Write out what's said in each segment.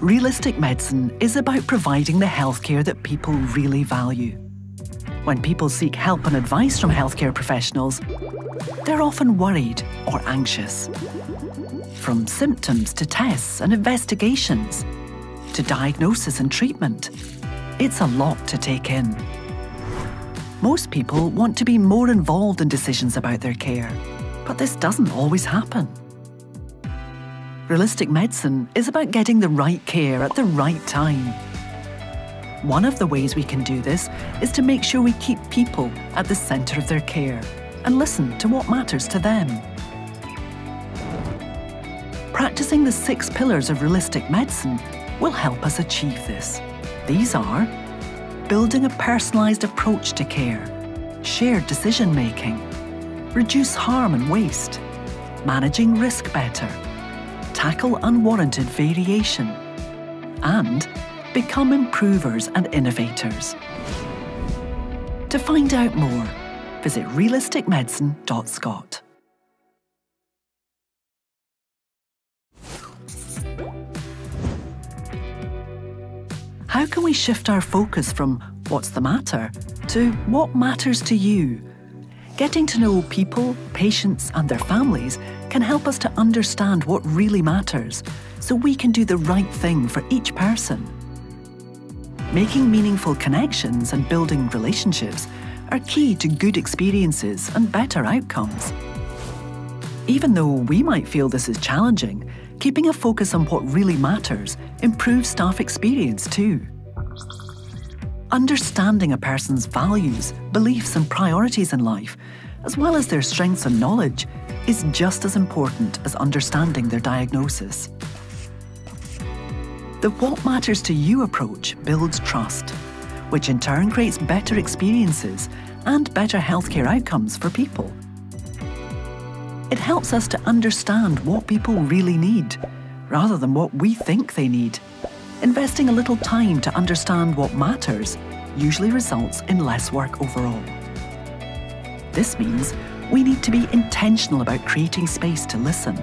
Realistic medicine is about providing the healthcare that people really value. When people seek help and advice from healthcare professionals, they're often worried or anxious. From symptoms to tests and investigations, to diagnosis and treatment, it's a lot to take in. Most people want to be more involved in decisions about their care, but this doesn't always happen. Realistic medicine is about getting the right care at the right time. One of the ways we can do this is to make sure we keep people at the centre of their care and listen to what matters to them. Practicing the six pillars of realistic medicine will help us achieve this. These are building a personalised approach to care, shared decision making, reduce harm and waste, managing risk better, tackle unwarranted variation, and become improvers and innovators. To find out more, visit realisticmedicine.scot. How can we shift our focus from what's the matter to what matters to you? Getting to know people, patients, and their families can help us to understand what really matters so we can do the right thing for each person. Making meaningful connections and building relationships are key to good experiences and better outcomes. Even though we might feel this is challenging, keeping a focus on what really matters improves staff experience too. Understanding a person's values, beliefs, and priorities in life, as well as their strengths and knowledge, is just as important as understanding their diagnosis. The What Matters to You approach builds trust, which in turn creates better experiences and better healthcare outcomes for people. It helps us to understand what people really need, rather than what we think they need. Investing a little time to understand what matters usually results in less work overall. This means we need to be intentional about creating space to listen.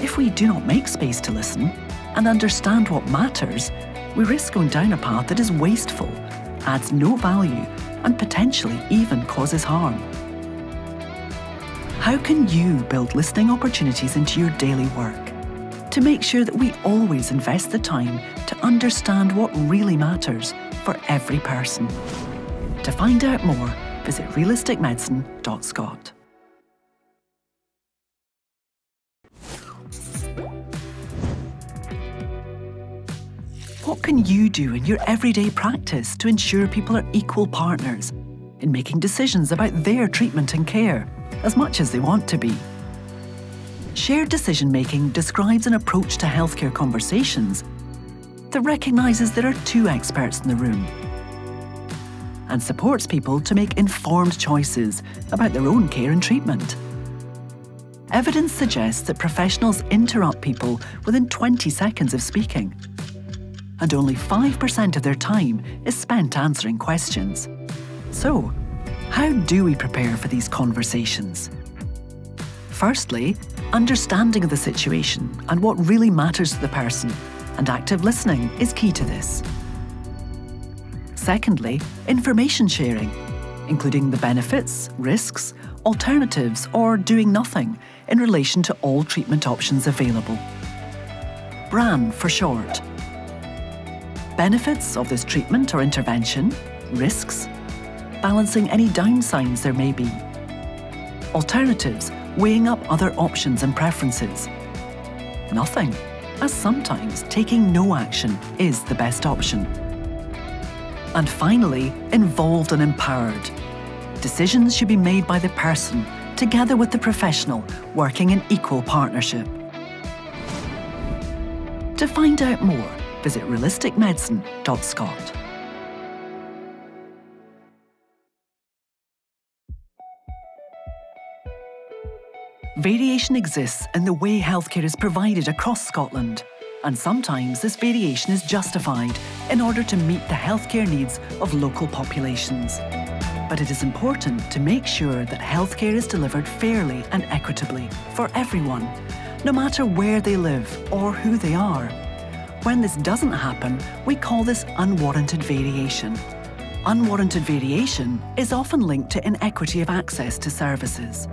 If we do not make space to listen and understand what matters, we risk going down a path that is wasteful, adds no value, and potentially even causes harm. How can you build listening opportunities into your daily work to make sure that we always invest the time to understand what really matters for every person? To find out more, visit realisticmedicine.scot. What can you do in your everyday practice to ensure people are equal partners in making decisions about their treatment and care as much as they want to be? Shared decision making describes an approach to healthcare conversations that recognises there are two experts in the room and supports people to make informed choices about their own care and treatment. Evidence suggests that professionals interrupt people within 20 seconds of speaking, and only 5% of their time is spent answering questions. So, how do we prepare for these conversations? Firstly, understanding of the situation and what really matters to the person, and active listening is key to this. Secondly, information sharing, including the benefits, risks, alternatives, or doing nothing in relation to all treatment options available. BRAN for short. Benefits of this treatment or intervention, risks, balancing any downsides there may be. Alternatives, weighing up other options and preferences. Nothing, as sometimes taking no action is the best option. And finally, involved and empowered. Decisions should be made by the person, together with the professional, working in equal partnership. To find out more, visit realisticmedicine.scot. Variation exists in the way healthcare is provided across Scotland, and sometimes this variation is justified in order to meet the healthcare needs of local populations. But it is important to make sure that healthcare is delivered fairly and equitably for everyone, no matter where they live or who they are. When this doesn't happen, we call this unwarranted variation. Unwarranted variation is often linked to inequity of access to services.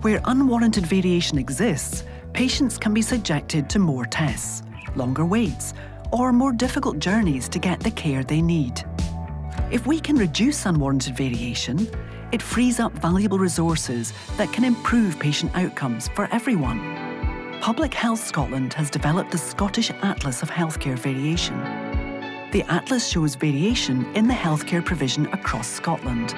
Where unwarranted variation exists, patients can be subjected to more tests, longer waits, or more difficult journeys to get the care they need. If we can reduce unwarranted variation, it frees up valuable resources that can improve patient outcomes for everyone. Public Health Scotland has developed the Scottish Atlas of Healthcare Variation. The Atlas shows variation in the healthcare provision across Scotland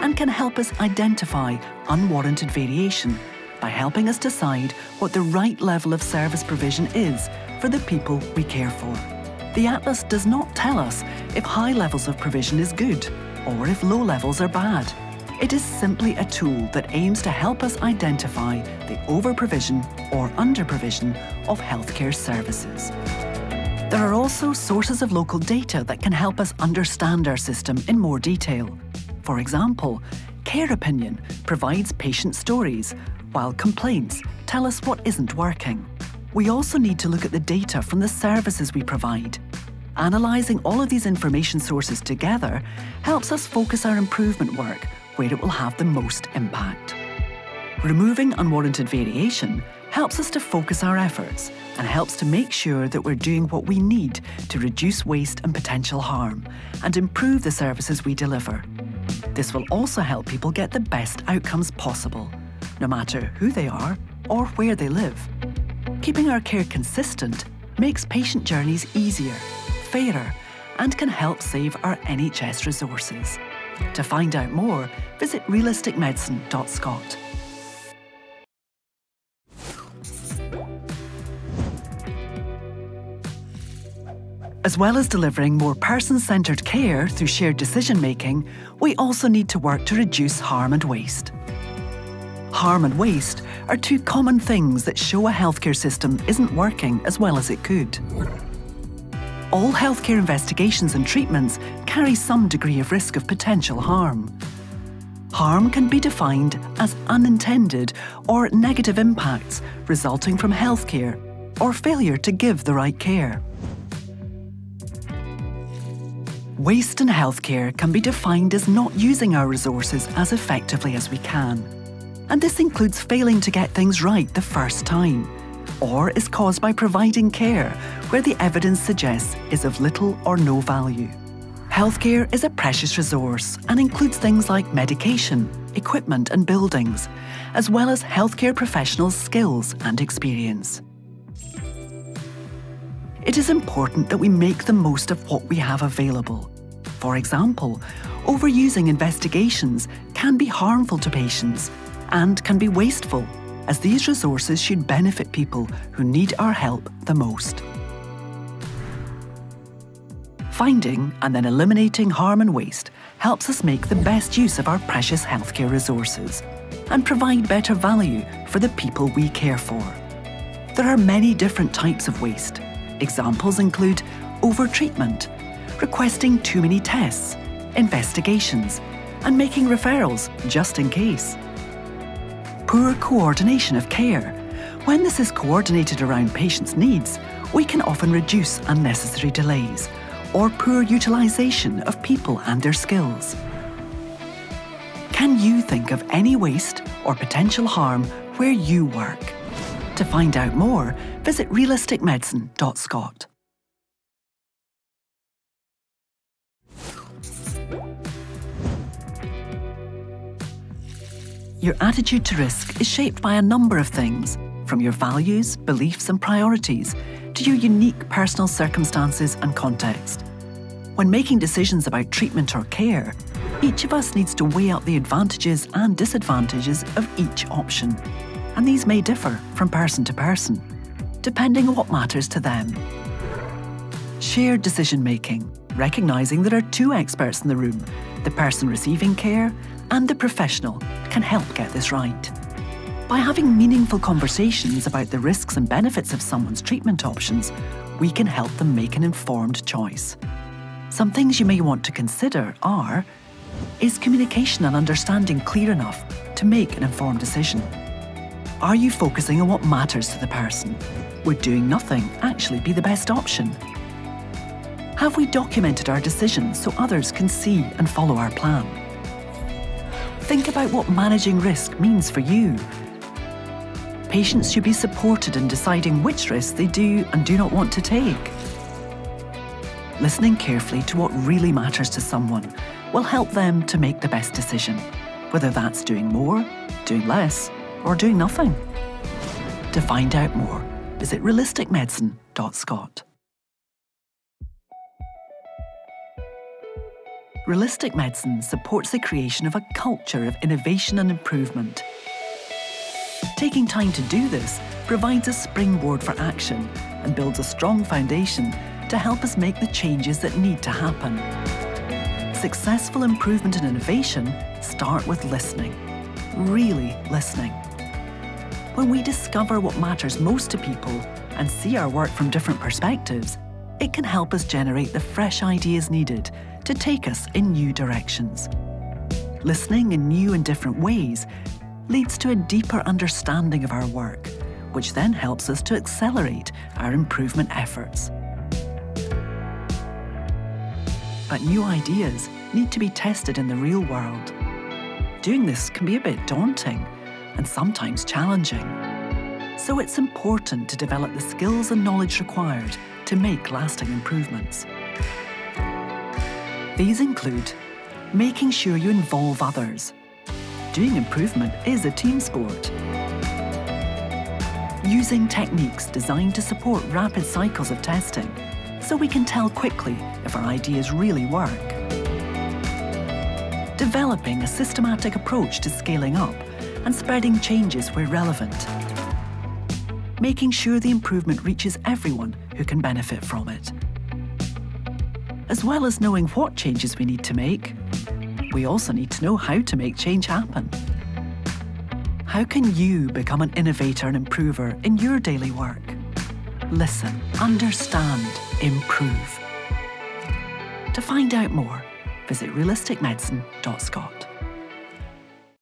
and can help us identify unwarranted variation by helping us decide what the right level of service provision is for the people we care for. The Atlas does not tell us if high levels of provision is good or if low levels are bad. It is simply a tool that aims to help us identify the over-provision or under-provision of healthcare services. There are also sources of local data that can help us understand our system in more detail. For example, Care Opinion provides patient stories, while complaints tell us what isn't working. We also need to look at the data from the services we provide. Analysing all of these information sources together helps us focus our improvement work where it will have the most impact. Removing unwarranted variation helps us to focus our efforts and helps to make sure that we're doing what we need to reduce waste and potential harm and improve the services we deliver. This will also help people get the best outcomes possible, no matter who they are or where they live. Keeping our care consistent makes patient journeys easier, fairer, and can help save our NHS resources. To find out more, visit realisticmedicine.scot. As well as delivering more person-centred care through shared decision-making, we also need to work to reduce harm and waste. Harm and waste are two common things that show a healthcare system isn't working as well as it could all healthcare investigations and treatments carry some degree of risk of potential harm. Harm can be defined as unintended or negative impacts resulting from healthcare or failure to give the right care. Waste in healthcare can be defined as not using our resources as effectively as we can. And this includes failing to get things right the first time, or is caused by providing care where the evidence suggests is of little or no value. Healthcare is a precious resource and includes things like medication, equipment and buildings, as well as healthcare professionals' skills and experience. It is important that we make the most of what we have available. For example, overusing investigations can be harmful to patients and can be wasteful as these resources should benefit people who need our help the most. Finding and then eliminating harm and waste helps us make the best use of our precious healthcare resources and provide better value for the people we care for. There are many different types of waste. Examples include overtreatment, requesting too many tests, investigations, and making referrals just in case poor coordination of care. When this is coordinated around patients' needs, we can often reduce unnecessary delays or poor utilisation of people and their skills. Can you think of any waste or potential harm where you work? To find out more, visit realisticmedicine.scot. Your attitude to risk is shaped by a number of things, from your values, beliefs, and priorities to your unique personal circumstances and context. When making decisions about treatment or care, each of us needs to weigh up the advantages and disadvantages of each option, and these may differ from person to person, depending on what matters to them. Shared decision making, recognising there are two experts in the room the person receiving care and the professional can help get this right. By having meaningful conversations about the risks and benefits of someone's treatment options, we can help them make an informed choice. Some things you may want to consider are Is communication and understanding clear enough to make an informed decision? Are you focusing on what matters to the person? Would doing nothing actually be the best option? Have we documented our decisions so others can see and follow our plan? Think about what managing risk means for you. Patients should be supported in deciding which risks they do and do not want to take. Listening carefully to what really matters to someone will help them to make the best decision, whether that's doing more, doing less, or doing nothing. To find out more, visit realisticmedicine.scot. Realistic Medicine supports the creation of a culture of innovation and improvement. Taking time to do this provides a springboard for action and builds a strong foundation to help us make the changes that need to happen. Successful improvement and innovation start with listening, really listening. When we discover what matters most to people and see our work from different perspectives, it can help us generate the fresh ideas needed to take us in new directions. Listening in new and different ways leads to a deeper understanding of our work, which then helps us to accelerate our improvement efforts. But new ideas need to be tested in the real world. Doing this can be a bit daunting and sometimes challenging. So it's important to develop the skills and knowledge required to make lasting improvements. These include making sure you involve others. Doing improvement is a team sport. Using techniques designed to support rapid cycles of testing so we can tell quickly if our ideas really work. Developing a systematic approach to scaling up and spreading changes where relevant. Making sure the improvement reaches everyone who can benefit from it. As well as knowing what changes we need to make, we also need to know how to make change happen. How can you become an innovator and improver in your daily work? Listen, understand, improve. To find out more, visit realisticmedicine.scot.